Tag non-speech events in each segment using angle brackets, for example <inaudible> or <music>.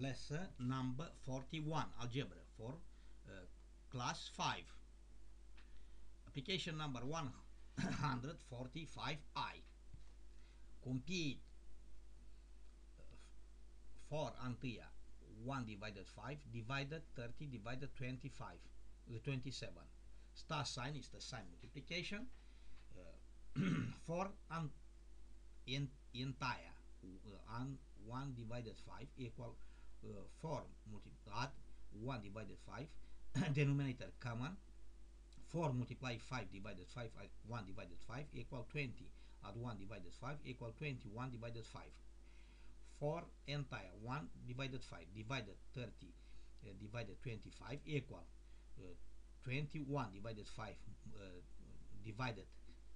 lesson number 41 algebra for uh, class 5 application number 145i compute uh, for întâia 1 divided 5 divided 30 divided 25 uh, 27 star sign is the sign multiplication uh, <clears throat> for an entire uh, 1 divided 5 equal 4 multiplied 1 divided 5 <coughs> denominator common 4 multiply 5 divided 5 uh, 1 divided 5 equal 20 add 1 divided 5 equal 21 divided 5 4 entire 1 divided 5 divided 30 uh, divided 25 equal uh, 21 divided 5 uh, divided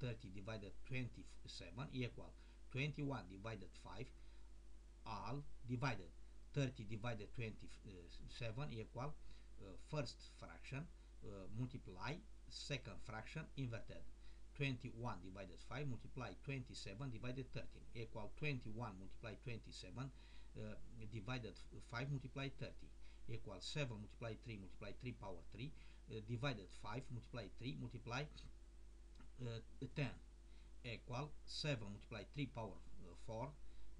30 divided 27 equal 21 divided 5 all divided 30 divided 27 equal uh, first fraction uh, multiply second fraction inverted. 21 divided 5 multiply 27 divided 13 equal 21 multiply 27 uh, divided 5 multiply 30 equal 7 multiply 3 multiply 3 power 3 uh, divided 5 multiply 3 multiply uh, 10 equal 7 multiply 3 power uh, 4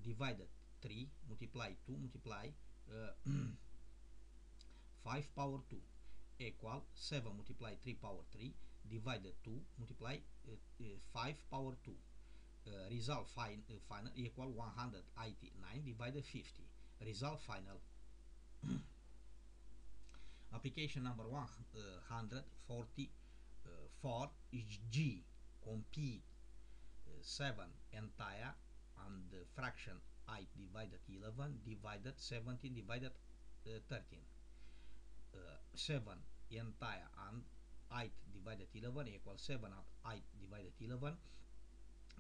divided 3 multiply 2 multiply uh, <clears throat> 5 power 2 equal 7 multiply 3 power 3 divided 2 multiply uh, uh, 5 power 2 uh, result fin uh, final equal 189 divided 50 result final. <clears throat> Application number 144 is G compete uh, 7 entire and fraction 8 divided 11 divided 17 divided uh, 13 uh, 7 entire and 8 divided 11 equals 7 at 8 divided 11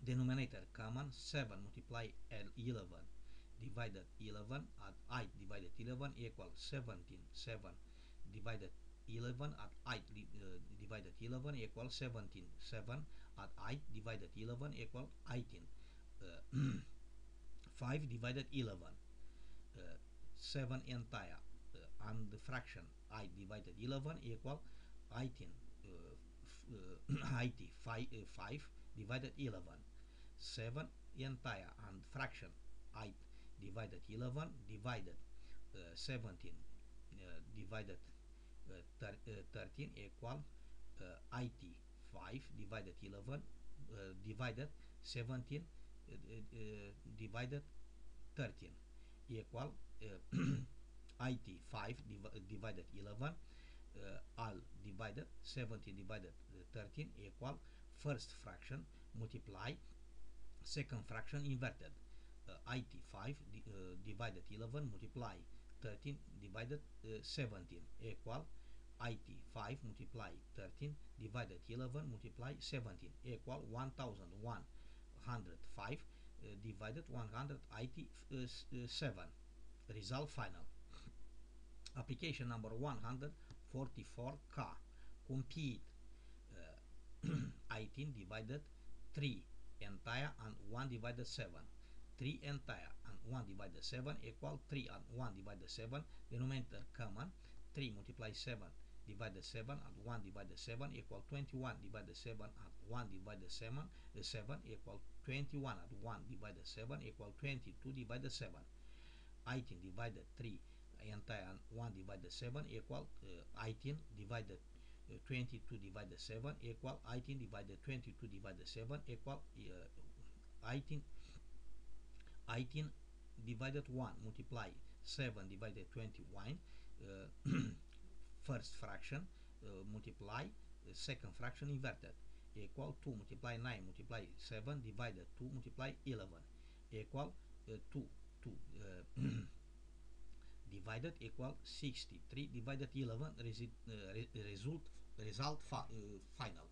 denominator common 7 multiply L 11 divided 11 at 8 divided 11 equals 17 7 divided 11 at 8 uh, divided 11 equals 17 7 at 8 divided 11 equal 18 uh, <clears throat> 5 divided 11 uh, 7 entire uh, and the fraction i divided 11 equal 18 uh, <clears throat> 80 5, 5 divided 11 7 entire and fraction i divided 11 divided 17 divided uh, 13 equal uh, IT 5 divided 11 uh, divided 17 uh, divided 13 equal uh, <clears throat> IT 5 div divided 11 uh, all divided 70 divided uh, 13 equal first fraction multiply second fraction inverted. Uh, IT 5 di uh, divided 11 multiply 13 divided 17 equal IT 5 multiply 13 divided 11 multiply 17 equal 1001 105 uh, divided 187. Uh, uh, Result final. Application number 144K. Compete uh, <clears throat> 18 divided 3 entire and 1 divided 7. 3 entire and 1 divided 7 equal 3 and 1 divided 7. Denominator common. 3 multiplied 7 divided 7 and 1 divided 7 equal 21 divided 7 and 1 divided 7 7 equal 21 at 1 divided 7 equal 22 divided 7 18 divided 3 entire and 1 divided 7 equal uh, 18 divided uh, 22 divided 7 equal 18 divided 22 divided 7 equal uh, 18 18 divided 1 multiply 7 divided 21 uh, <clears throat> first fraction uh, multiply uh, second fraction inverted equal 2 multiply 9 multiply 7 divided 2 multiply 11 equal uh, 2 2 uh, <clears throat> divided equal 63 divided 11 resi uh, re result result fi final.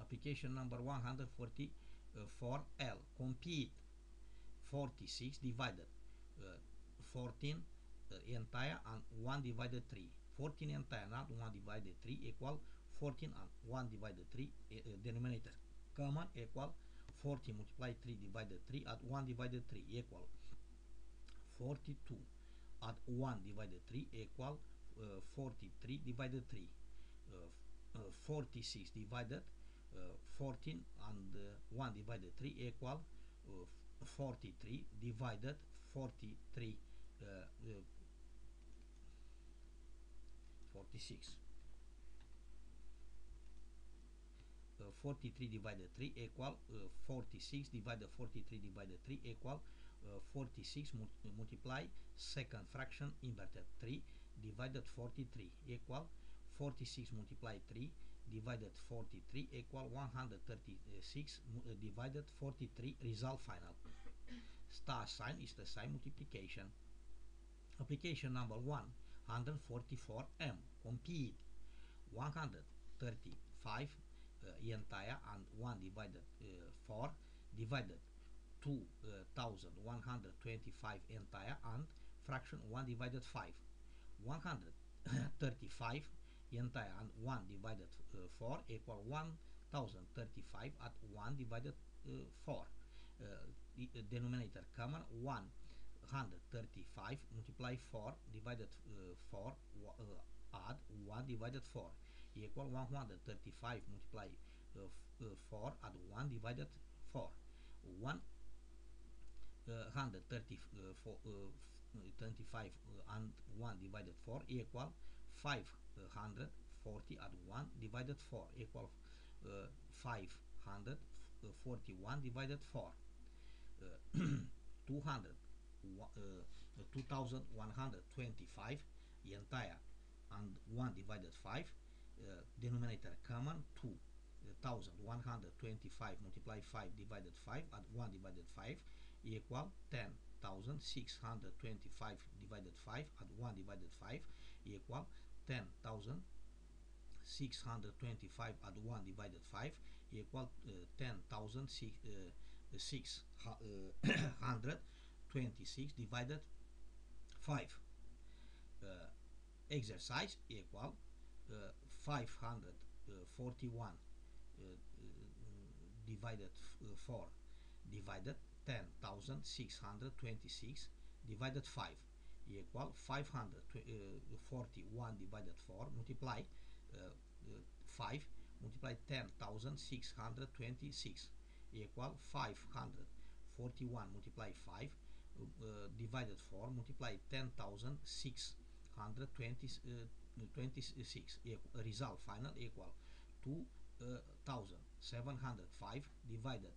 Application number 144L compete 46 divided uh, 14 uh, entire and 1 divided 3 14 entire not 1 divided 3 equal 14 and 1 divided 3 uh, denominator. Common equal 40 multiplied 3 divided 3 at 1 divided 3 equal 42 at 1 divided 3 equal uh, 43 divided 3 uh, uh, 46 divided uh, 14 and uh, 1 divided 3 equal uh, 43 divided 43 46 uh, 43 divided 3 equal uh, 46 divided 43 divided 3 equal uh, 46 mul multiply second fraction inverted 3 divided 43 equal 46 multiply 3 divided 43 equal 136 uh, divided 43 result final. Star sign is the sign multiplication. Application number 1 144m compete 135 uh, entire and 1 divided uh, 4 divided 2125 entire and fraction 1 divided 5 135 <coughs> entire and 1 divided uh, 4 equal 1035 at 1 divided uh, 4 uh, the uh, denominator common 135 multiply 4 divided uh, 4 add 1 divided 4 equal 135 multiply uh, uh, 4 add 1 divided 4 1 135 and 1 divided 4 equal 540 at 1 divided 4 equal uh, 541 divided 4 uh, <clears throat> 200 uh, 2125 entire and 1 divided 5 uh, denominator common 2 1125 multiply 5 divided 5 at 1 divided 5 equal 10,625 divided 5 at 1 divided 5 equal 10,625 at 1 divided 5 equal uh, 10,626 <coughs> divided 5 uh, exercise equal uh, 541 uh, divided 4 divided 10,626 divided 5 equal 541 divided 4 multiply uh, uh, 5 multiply 10,626 equal 541 multiply 5 uh, divided 4 multiply 10,626 uh, result final equal to 2,705 divided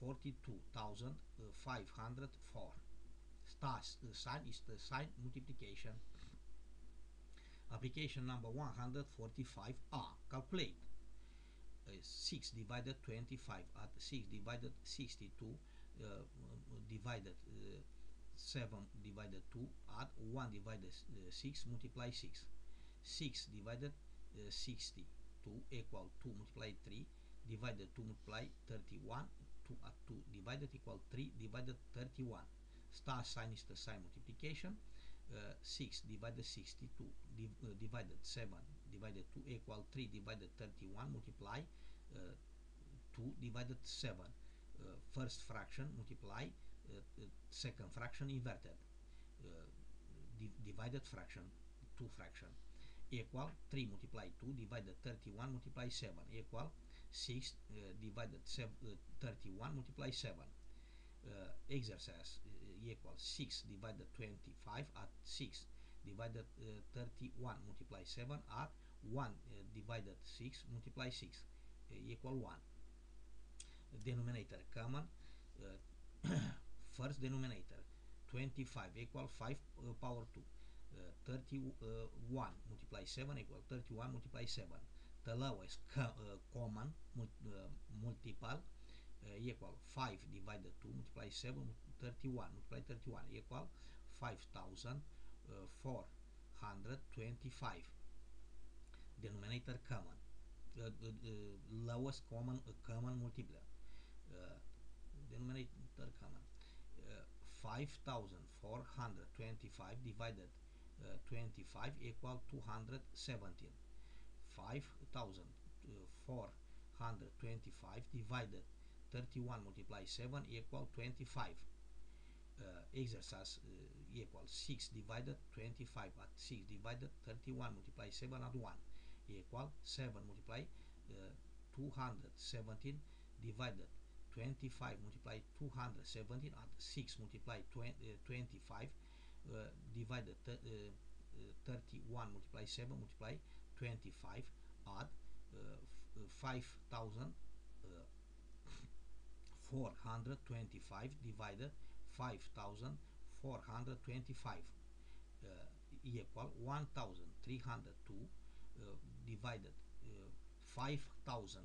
42,504 stars the sign is the sign multiplication. Application number 145R calculate. Uh, 6 divided 25 at 6 divided 62 uh, divided uh, 7 divided 2 add 1 divided uh, 6 multiply 6 6 divided uh, 62 equal 2 multiply 3 divided 2 multiply 31 2 at 2 divided equal 3 divided 31 star sign is the sign multiplication. Uh, 6 divided 62 div uh, divided 7 divided 2 equal 3 divided 31 multiply uh, 2 divided 7 uh, first fraction multiply Eh, eh, second fraction inverted eh, di divided fraction 2 fraction equal 3 multiply 2 divided 31 multiply 7 equal 6 divided 7, 31 multiply 7 exercise equals 6 divided 25 at 6 divided uh, 31 multiply 7 at 1 uh, divided 6 multiply 6 uh, equal 1 denominator common first denominator 25 equal 5 uh, power 2 uh, 31 uh, multiply 7 equal 31 multiply 7 the lowest co common multiple equal 5 divided 2 multiply 7 31 multiply 31 equal 5425 denominator common uh, the lowest common uh, common multiplier uh, denominator common 5425 divided 25 equal 217 5425 divided 31 multiply 7 equal 25 uh, exercise uh, equal 6 divided 25 at 6 divided 31 multiply 7 at 1 equal 7 multiply uh, 217 divided 25 multiplied 217 add 6 multiplied 20, uh, 25 uh, uh, uh divided uh, 31 multiply 7 multiply 25 add 5425 divided 5425 equal 1302 divided 5000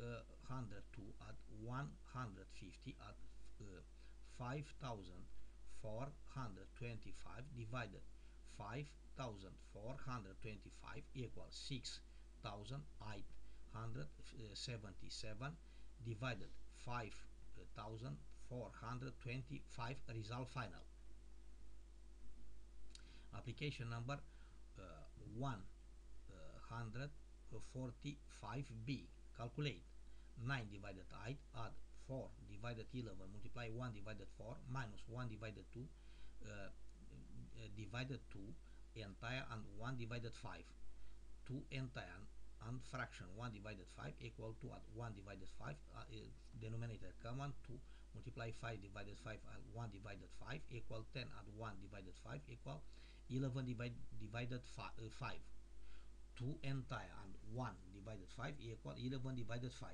uh, at 150 at uh, 5425 divided 5425 equals 6877 divided 5425 result final. Application number uh, 145b calculate 9 divided 8 add 4 divided 11 multiply 1 divided 4 minus 1 divided 2 uh, uh, divided 2 entire and 1 divided 5 2 entire and fraction 1 divided 5 equal to at 1 divided 5 uh, denominator common 2 multiply 5 divided 5 at 1 divided 5 equal 10 at 1 divided 5 equal 11 divide, divided fi uh, 5 2 entire and 1 divided 5 equal 11 divided 5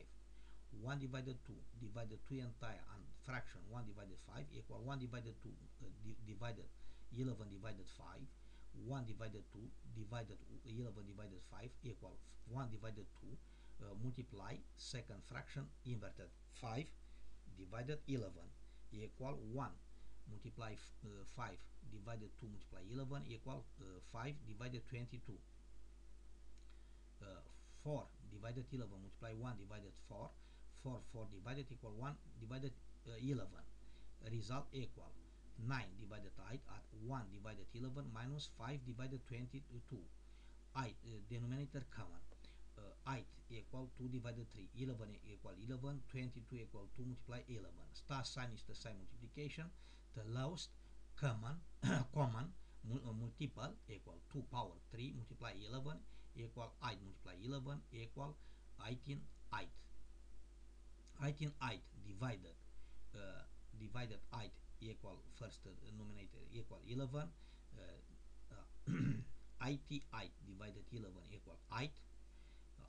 1 divided 2 divided 2 entire and fraction 1 divided 5 equal 1 divided 2 uh, di divided 11 divided 5 1 divided 2 divided 11 divided 5 equal 1 divided 2 uh, multiply second fraction inverted 5 divided 11 equal 1 multiply uh, 5 divided 2 multiply 11 equal uh, 5 divided 22 uh, 4 divided 11 multiply 1 divided 4 4 4 divided equal 1 divided uh, 11 result equal 9 divided 8 at 1 divided 11 minus 5 divided 22 8 uh, denominator common. Uh, 8 equal 2 divided 3 11 equal 11 22 equal 2 multiply 11 star sign is the sign multiplication. The lowest common <coughs> common uh, multiple equal 2 power 3 multiply 11 equal 8 multiply 11 equal 18 8 18 8 divided uh, divided 8 equal first uh, numerator equal 11 uh, uh, <clears throat> 88 divided 11 equal 8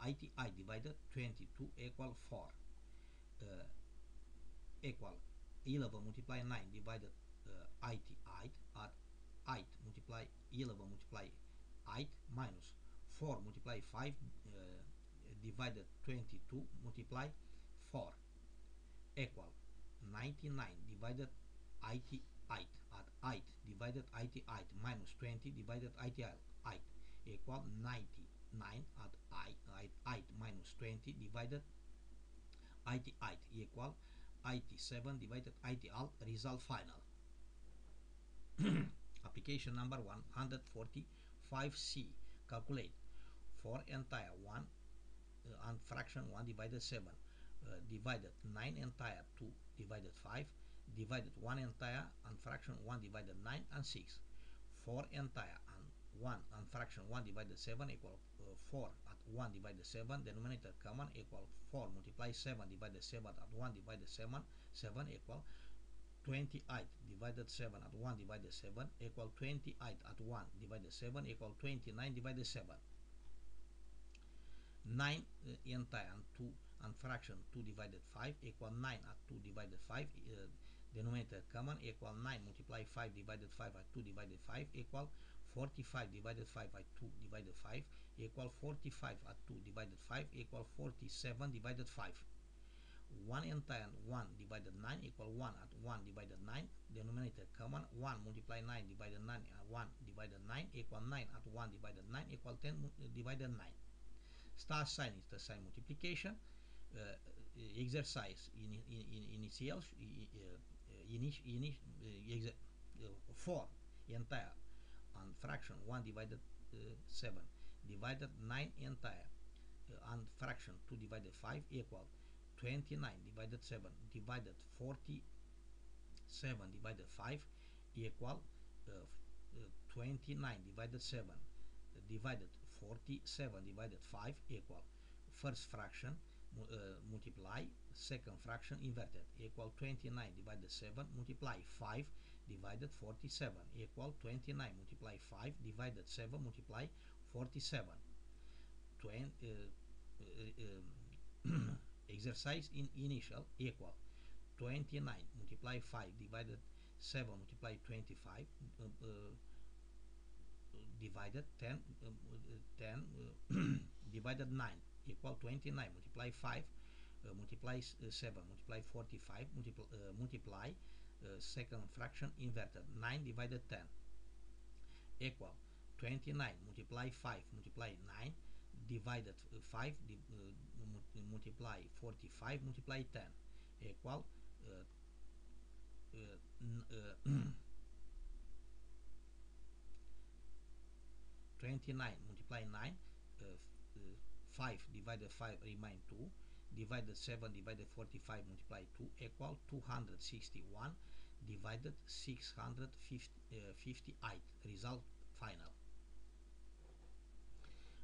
88 divided 22 equal 4 uh, equal 11 multiply 9 divided uh, 88 at 8 multiply 11 multiply 8 minus 4 multiply 5 uh, divided 22 multiply 4 equal 99 divided 88 at 8 divided 88 minus 20 divided 88 equal 99 at 8, 8 minus 20 divided 88 equal 87 divided 88 result final. <clears throat> Application number 145c calculate 4 entire 1 uh, and fraction 1 divided 7 uh, divided 9 entire 2 divided 5 divided 1 entire and fraction 1 divided 9 and 6 4 entire and 1 and fraction 1 divided 7 equal uh, 4 at 1 divided 7 denominator common equal 4 multiply 7 divided 7 at 1 divided 7 7 equal 28 divided 7 at 1 divided 7 equal 28 at 1 divided 7 equal 29 divided 7 9 uh, entire and 2 and fraction 2 divided 5 equal 9 at 2 divided 5 uh, denominator common equal 9 multiply 5 divided 5 at 2 divided 5 equal 45 divided 5 by 2 divided 5 equal 45 at 2 divided 5 equal 47 divided 5 1 entire 1 divided 9 equal 1 at 1 divided 9 denominator common 1 multiply 9 divided 9 at 1 divided 9 equal 9 at 1 divided 9 equal 10 divided 9 star sign is the sign multiplication uh, exercise in, in, in initial uh, init, init, uh, 4 entire and fraction 1 divided 7 divided 9 entire and fraction 2 divided 5 equal 29 divided 7 divided 47 divided 5 equal uh, uh, 29 divided 7 uh, divided 47 divided 5 equal first fraction uh, multiply second fraction inverted equal 29 divided 7 multiply 5 divided 47 equal 29 multiply 5 divided 7 multiply 47 20, uh, uh, um, <clears throat> exercise in initial equal 29 multiply 5 divided 7 multiply 25 uh, uh, divided 10 uh, 10 <clears throat> divided 9 equal 29 multiply 5 multiply 7 multiply 45 multiply, multiply second fraction inverted 9 divided 10 equal 29 multiply 5 multiply 9 divided 5 di uh, multiply 45 multiply 10 equal uh, uh, <clears throat> 29 multiply 9 5 divided 5 remain 2 divided 7 divided 45 multiply 2 equal 261 divided 658 result final.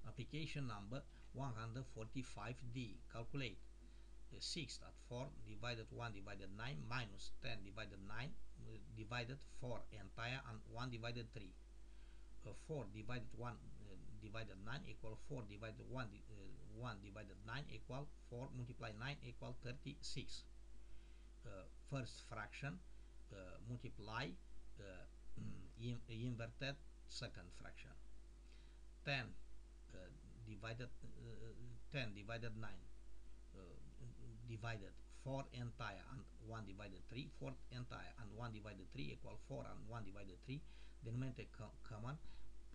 Application number 145D calculate uh, 6 at 4 divided 1 divided 9 minus 10 divided 9 uh, divided 4 entire and 1 divided 3 uh, 4 divided 1 uh, divided 9 equal 4 divided 1 uh, 1 divided 9 equal 4 multiply 9 equal 36 uh, first fraction multiply <clears throat> in inverted second fraction. 10 divided uh, 10 divided 9 uh, divided 4 entire and 1 divided 3 4 entire and 1 divided 3 equal 4 and 1 divided 3 denominator co common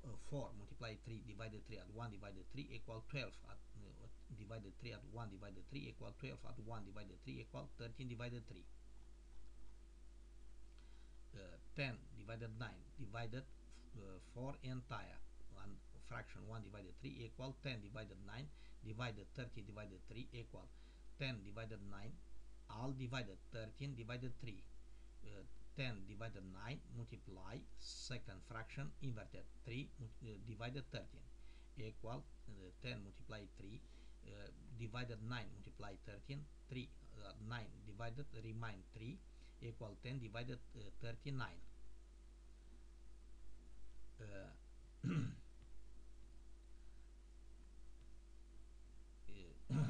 uh, 4 multiplied 3 divided 3 at 1 divided 3 equal 12 at uh, divided 3 at 1 divided 3 equal 12 at 1 divided 3 equal 13 divided 3 uh, 10 divided 9 divided uh, 4 entire one fraction 1 divided 3 equal 10 divided 9 divided 30 divided 3 equal 10 divided 9 all divided 13 divided 3 uh, 10 divided 9 multiply second fraction inverted 3 uh, divided 13 equal uh, 10 multiply 3 uh, divided 9 multiply 13 3 uh, 9 divided remain 3 equal 10 divided uh, 39 <coughs> <coughs>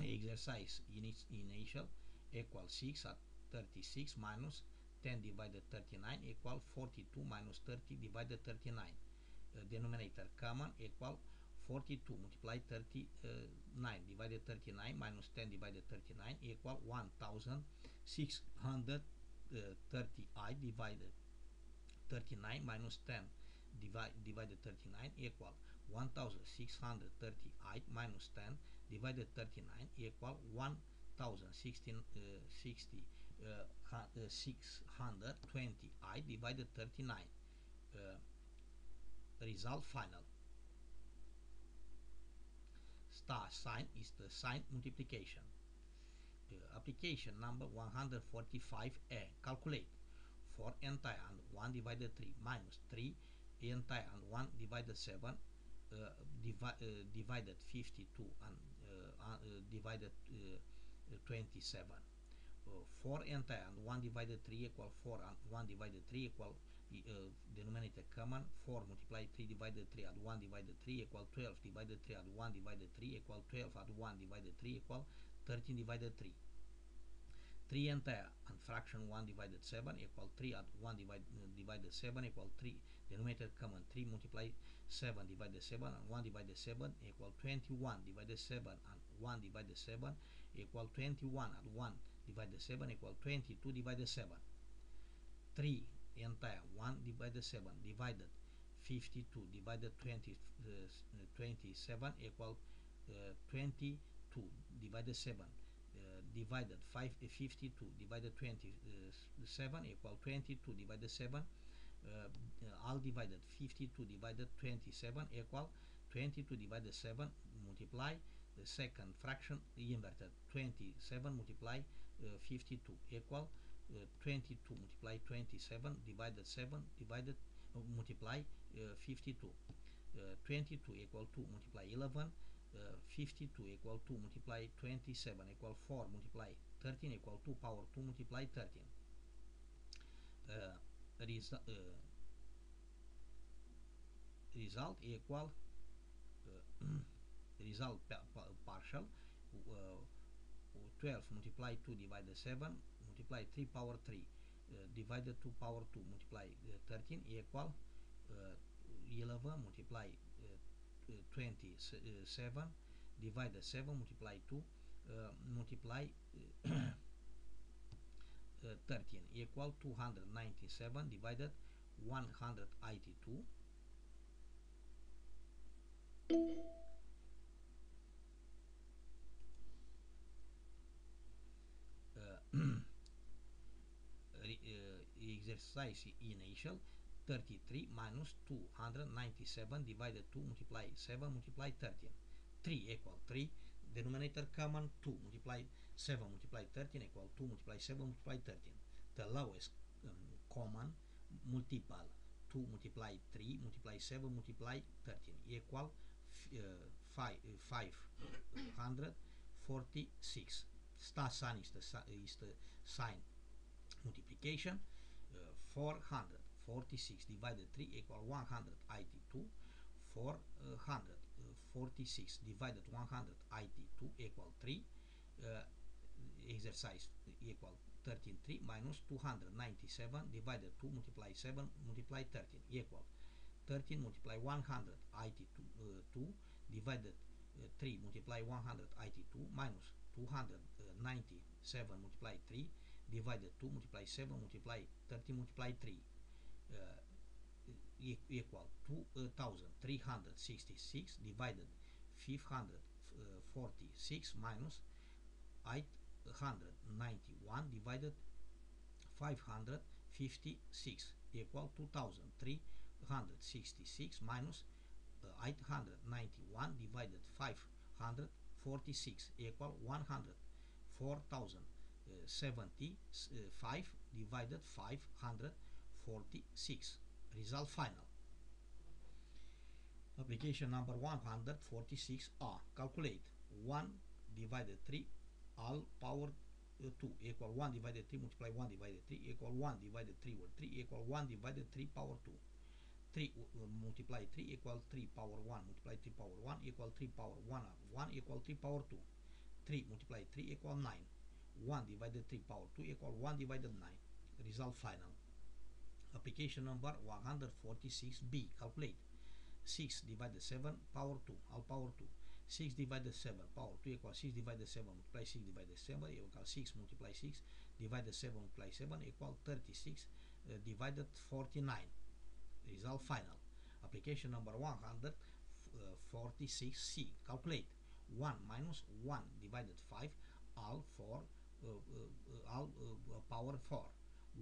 exercise initial equal 6 at 36 minus 10 divided 39 equal 42 minus 30 divided 39 uh, denominator common equal 42 multiply 39 uh, divided 39 minus 10 divided 39 equal 1638 uh, divided 39 minus 10 divide, divided 39 equal 1638 minus 10 divided 39 equal 1060 uh, 60, uh, uh, 620 i divided 39 uh, result final. Star sign is the sign multiplication. Uh, application number 145a calculate. 4 entire and 1 divided 3 minus 3 entire and 1 divided 7 uh, divi uh, divided 52 and uh, uh, divided uh, 27 4 entire and 1 divided 3 equal 4 and 1 divided 3 equal denominator common 4 multiplied 3 divided 3 at 1 divided 3 equal 12 divided 3 at 1 divided 3 equal 12 at 1 divided 3 equal 13 divided 3 3 entire and fraction 1 divided 7 equal 3 at 1 divided, uh, divided 7 equal 3 denominator common 3 multiplied 7 divided 7 and 1 divided 7 equal 21 divided 7 and 1 divided 7 equal 21 at 1 divided 7 equal 22 divided 7 3 entire 1 divided 7 divided 52 divided 20 uh, 27 equal uh, 22 divided 7 uh, divided 5 uh, 52 divided 27 equal 22 divided 7 uh, all divided 52 divided 27 equal 22 divided 7 multiply the second fraction inverted 27 multiply uh, 52 equal uh, 22 multiply 27 divided 7 divided uh, multiply uh, 52 uh, 22 equal 2 multiply 11 uh, 52 equal 2 multiply 27 equal 4 multiply 13 equal 2 power 2 multiply 13 resu result equal <clears throat> result partial uh, 12 multiply 2 divided 7 multiply 3 power 3 uh, divided 2 power 2 multiply uh, 13 equal uh, 11 multiply uh, uh, 27 divided 7 multiply 2 multiply <coughs> 13 equal 297 divided 182 exercise initial 33 minus 297 divided 2 multiply 7 multiply 13 3 equal 3 denominator common 2 multiply 7 multiply 13 equal 2 multiply 7 multiply 13 the lowest um, common multiple 2 multiply 3 multiply 7 multiply 13 equal uh, 5 uh, 546 star sign is the, is the sign multiplication uh, 446 divided 3 equal 182 446 divided 182 equal 3 uh, exercise equal 13 3 minus 297 divided 2 multiply 7 multiply 13 equal 13 multiply 182 uh, 2 divided uh, 3 multiply 182 minus 297 multiply 3 divided 2 multiply 7 multiply 30 multiply 3 uh, equal 2366 divided 546 minus 891 divided 556 equal 2366 minus uh, 891 divided 546 equal 100 4075 divided 546 result final. Application number 146a calculate 1 divided 3 all power uh, 2 equal 1 divided 3 multiply 1 divided 3 equal 1 divided 3 over 3 equal 1 divided 3 power 2 3 uh, multiply 3 equal 3 power 1 multiply 3 power 1 equal 3 power 1 1 equal 3 power 2 3 multiply 3 equal 9 1 divided 3 power 2 equal 1 divided 9 result final. Application number 146b calculate. 6 divided 7 power 2 all power 2 6 divided 7 power 2 equals 6 divided 7 multiply 6 divided 7 equal 6 multiply 6 divided 7 multiply 7 equal 36 uh, divided 49 result final. Application number 146c calculate 1 minus 1 divided 5 all 4 uh, uh, all uh, power 4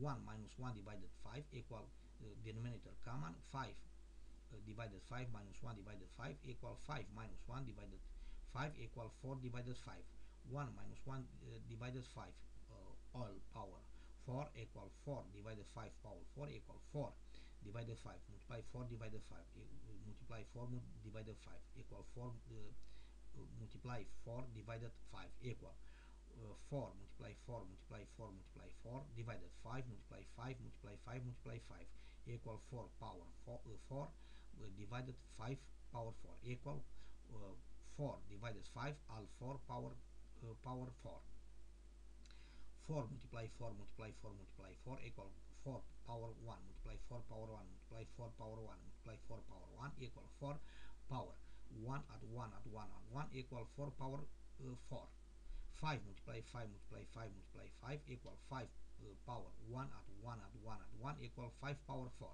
1 minus 1 divided 5 equal denominator common 5 divided 5 minus 1 divided 5 equal 5 minus 1 divided 5 equal 4 divided 5 1 minus 1 uh, divided 5 uh, all power 4 equal 4 divided 5 power 4 equal 4 divided 5 multiply 4 divided 5 e multiply 4 divided 5 equal 4 uh, multiply 4 divided 5 equal uh, 4 multiply 4 multiply 4 multiply 4 divided 5 multiply 5 multiply 5 multiply 5 equal 4 power 4, uh, 4 uh, divided 5 power 4 equal uh, 4 divided 5 all 4 power uh, power 4 4 multiply 4 multiply 4 multiply 4 equal 4 power 1 multiply 4 power 1 multiply 4 power 1 multiply 4 power 1 equal 4 power. 1 at 1 at 1 at 1 equal 4 power uh, 4 5 multiply 5 multiply 5 multiply 5 equal 5 uh, power 1 at 1 at 1 at 1 equal 5 power 4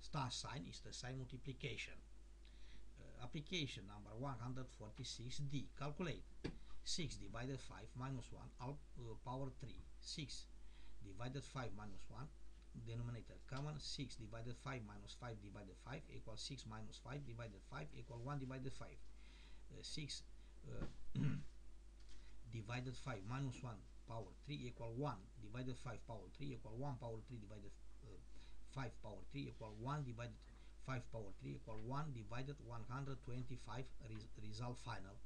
star sign is the sign multiplication. Uh, application number 146d calculate. 6 divided 5 minus 1 all, uh, power 3 6 divided 5 minus 1 denominator. Common 6 divided 5 minus 5 divided 5 equals 6 minus 5 divided 5 equal 1 divided 5 uh, 6 uh, <clears throat> divided 5 minus 1 power 3 equal 1 divided 5 power 3 equal 1 power 3 divided uh, 5 power 3 equal 1 divided 5 power 3 equal 1 divided 125 res result final